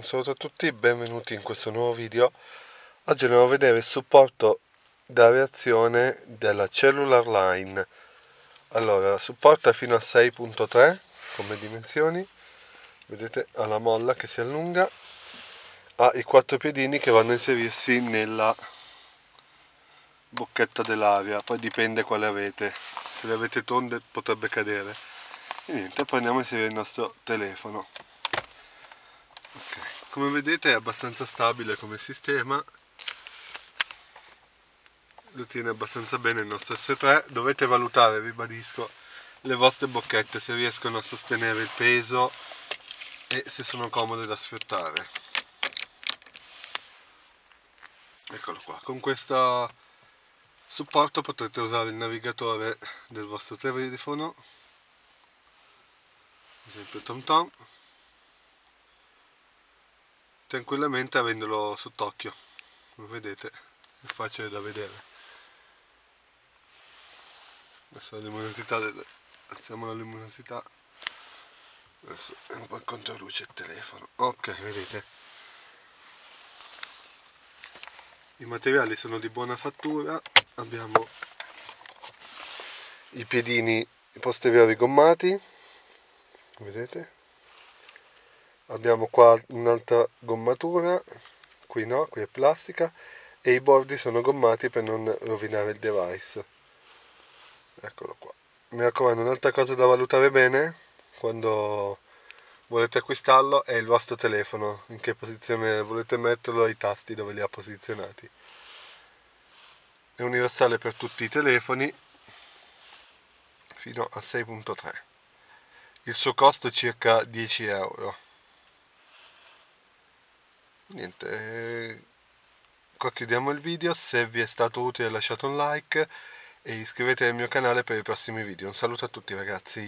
un saluto a tutti, benvenuti in questo nuovo video. Oggi andiamo a vedere il supporto da reazione della Cellular Line. Allora, supporta fino a 6.3 come dimensioni, vedete ha la molla che si allunga, ha i quattro piedini che vanno a inserirsi nella bocchetta dell'aria, poi dipende quale avete, se le avete tonde potrebbe cadere. E niente, poi andiamo a inserire il nostro telefono. Okay. Come vedete è abbastanza stabile come sistema, lo tiene abbastanza bene il nostro S3, dovete valutare, ribadisco, le vostre bocchette se riescono a sostenere il peso e se sono comode da sfruttare. Eccolo qua, con questo supporto potrete usare il navigatore del vostro telefono, ad esempio TomTom, tranquillamente avendolo sott'occhio. Come vedete? È facile da vedere. Adesso la luminosità alziamo la luminosità. Adesso è un po' in controluce il telefono. Ok vedete? I materiali sono di buona fattura. Abbiamo i piedini posteriori gommati. Vedete abbiamo qua un'altra gommatura qui no, qui è plastica e i bordi sono gommati per non rovinare il device. Eccolo qua. Mi raccomando un'altra cosa da valutare bene quando volete acquistarlo è il vostro telefono. In che posizione volete metterlo ai tasti dove li ha posizionati. È universale per tutti i telefoni fino a 6.3 il suo costo è circa 10 euro niente eh, qua chiudiamo il video se vi è stato utile lasciate un like e iscrivetevi al mio canale per i prossimi video. Un saluto a tutti ragazzi